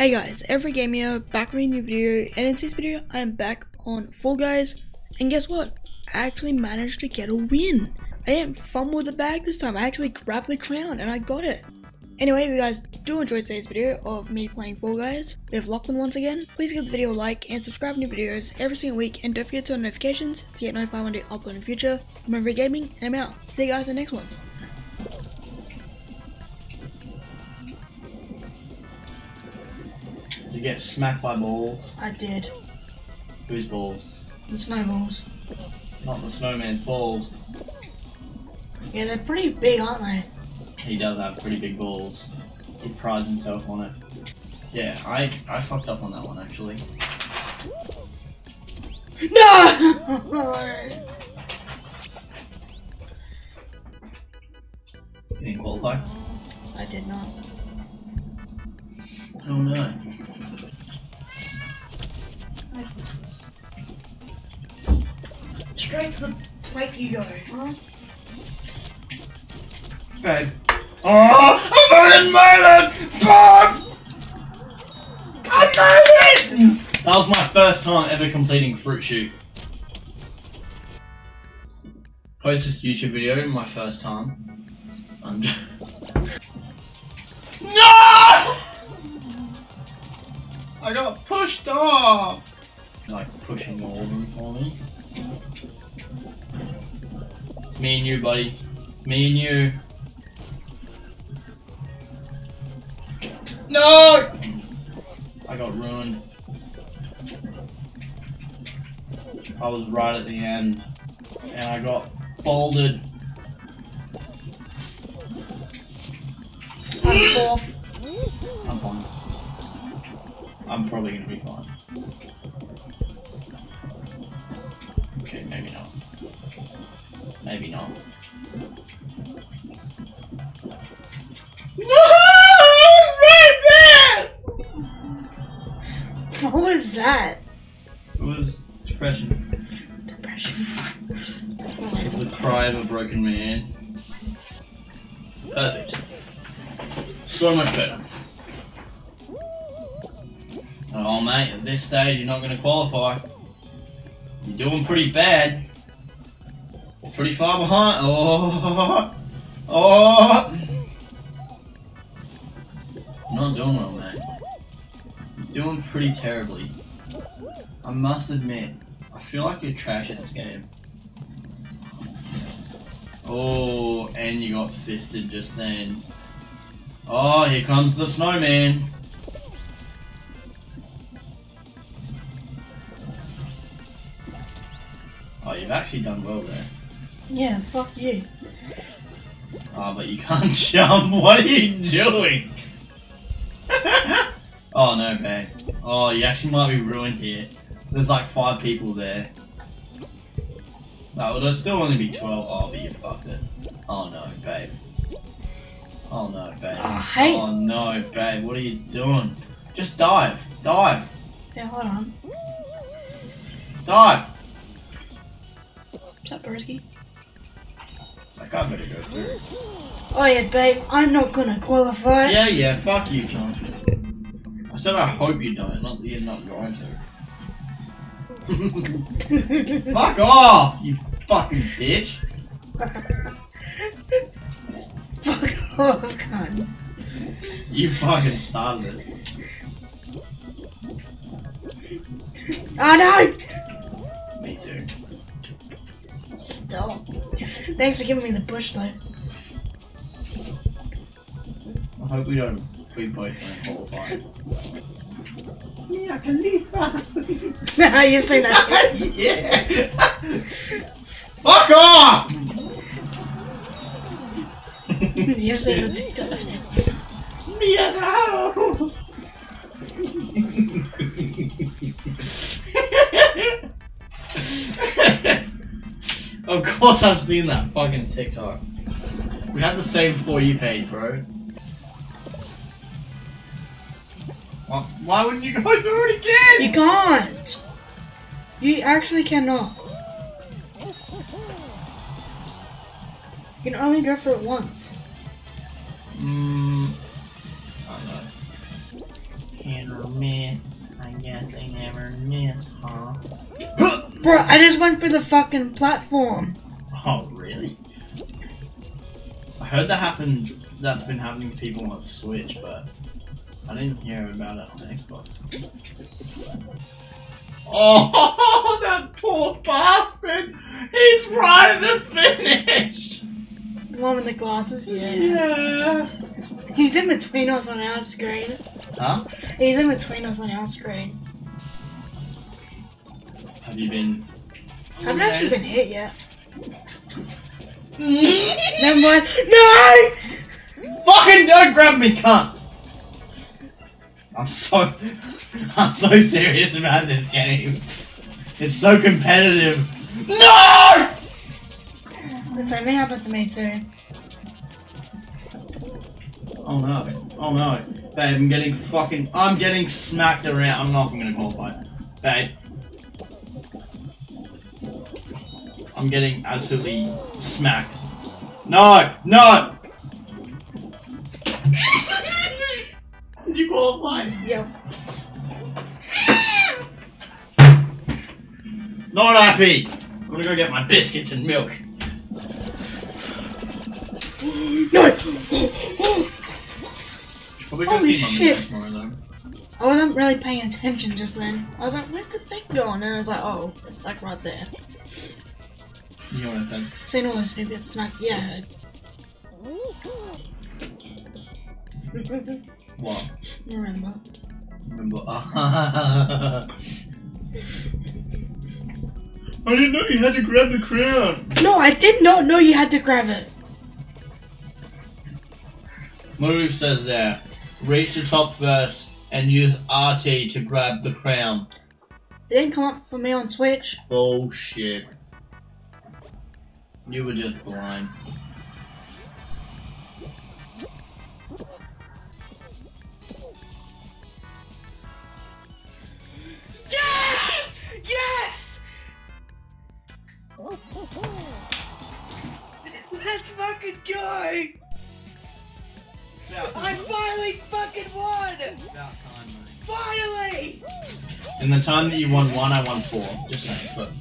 Hey guys, Em3gaming here, back with a new video, and in this video, I am back on Fall Guys, and guess what? I actually managed to get a win. I didn't fumble the bag this time, I actually grabbed the crown, and I got it. Anyway, if you guys do enjoy today's video of me playing Fall Guys with Lachlan once again, please give the video a like and subscribe to new videos every single week, and don't forget to turn on notifications to get notified when I upload in the future. I'm Em3gaming, and I'm out. See you guys in the next one. You get smacked by balls? I did. Whose balls? The snowballs. Not the snowman's balls. Yeah, they're pretty big, aren't they? He does have pretty big balls. He prides himself on it. Yeah, I I fucked up on that one actually. No! You didn't qualify? I did not. Oh no. Straight to the plate you go, huh? Babe. Oh, I fucking made it! Fuck! I made it! That was my first time ever completing Fruit Chute. Post this YouTube video my first time. I'm just... No! I got pushed off! Pushing all of them for me. It's me and you, buddy. Me and you. No! I got ruined. I was right at the end. And I got folded. That's off. I'm fine. I'm probably gonna be fine. Okay, maybe not. Maybe not. No! Right What was that? It was depression. Depression. The cry of a broken man. Perfect. So much better. Oh mate, at this stage you're not going to qualify. You're doing pretty bad. Pretty far behind. Oh, oh. Not doing well, mate. You're doing pretty terribly. I must admit, I feel like you're trash at this game. Oh, and you got fisted just then. Oh, here comes the snowman. Oh, you've actually done well there. Yeah, fuck you. Oh, but you can't jump. What are you doing? oh no, babe. Oh, you actually might be ruined here. There's like five people there. No, it'll still only be 12. Oh, but you fucked it. Oh no, babe. Oh no, babe. Oh, hey. Oh no, babe. What are you doing? Just dive. Dive. Yeah, hold on. Dive. What's up, Bursky? That guy better go through. Oh yeah, babe, I'm not gonna qualify. Yeah, yeah, fuck you, cunt. I said I hope you don't, not that you're not going to. Fuck off, you fucking bitch. Fuck off, cunt. You fucking started it. Oh no! Thanks for giving me the bush though. I hope we don't, we both don't qualify. Yeah, I can leave that. You've seen that yeah! Fuck off! You've seen the TikTok too. Yes, Of course I've seen that fucking TikTok. We had the same for you page, bro. Why, why wouldn't you go through it again? You can't! You actually cannot. You can only go for it once. Mm, I don't know. hit or miss. I guess they never miss, huh? Bro, I just went for the fucking platform. Oh, really? I heard that happened. That's been happening to people on Switch, but I didn't hear about it on Xbox. Oh, that poor bastard! He's right at the finish. The one with the glasses, yeah. Yeah. He's in between us on our screen. Huh? He's in between us on our screen. Have you been? I haven't actually been hit yet. Never mind. No! Fucking don't grab me, cunt! I'm so, I'm so serious about this game. It's so competitive. No! The same thing happened to me too. Oh no! Oh no! Babe, I'm getting fucking, I'm getting smacked around. I don't know if I'm gonna qualify. Babe. I'm getting absolutely smacked. No! No! Did you qualify? Yep. Not happy. I'm gonna go get my biscuits and milk. No! Holy shit. I wasn't really paying attention just then. I was like, where's the thing going? And I was like, oh, it's like right there. You know what I said? All those people get smacked. Yeah. What? Remember. Remember? I didn't know you had to grab the crown. No, I did not know you had to grab it. Maru says there, reach the top first and use RT to grab the crown. It didn't come up for me on Switch. Bullshit. You were just blind. Yes! Yes! Let's fucking go! I finally fucking won! Finally! In the time that you won one, I won four. Just saying, but